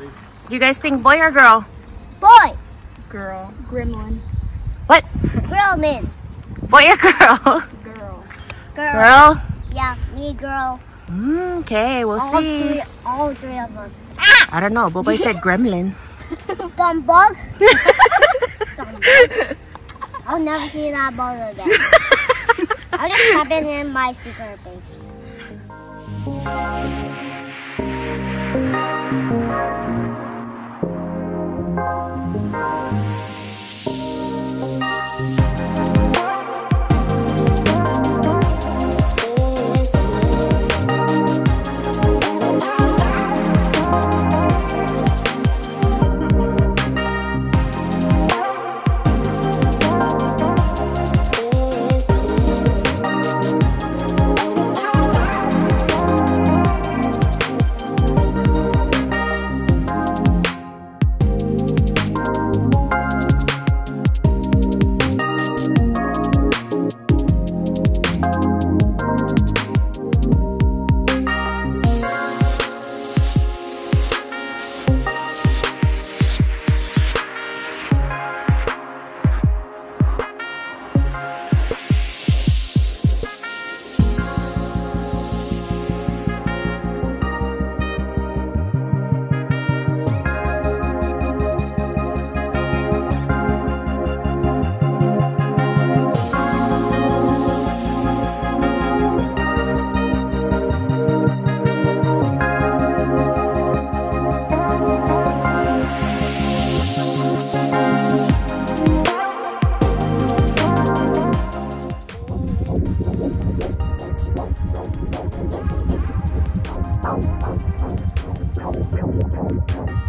Do you guys think boy or girl? Boy. Girl. Gremlin. What? Grillman. Boy or girl? Girl. Girl. Girl? Yeah, me girl. Mm, okay, we'll all see. three, all three of us. Ah! I don't know. Boboy said gremlin. Dumb bug. Dumb bug. I'll never see that bug again. I'll just type it in my secret base. Música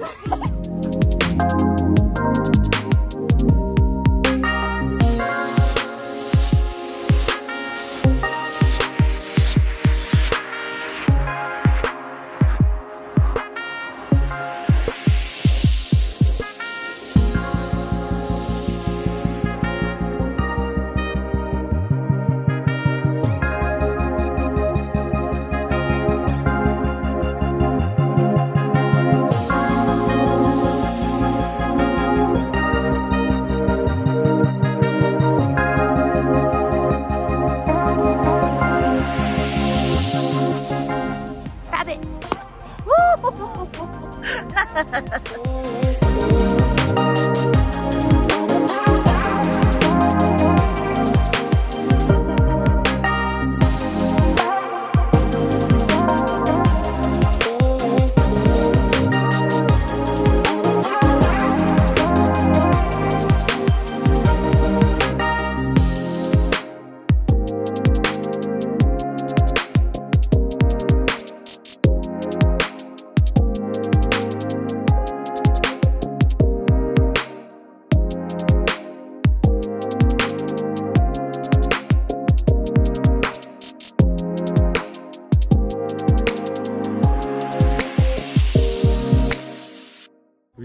Woohoo! It.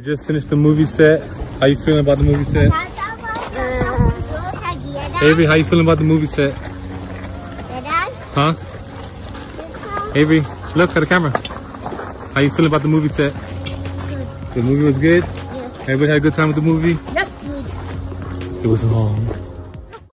just finished the movie set. How you feeling about the movie set? Avery, how you feeling about the movie set? Huh? Avery, look at the camera. How you feeling about the movie set? The movie was good? Everybody had a good time with the movie? Yep. It was long.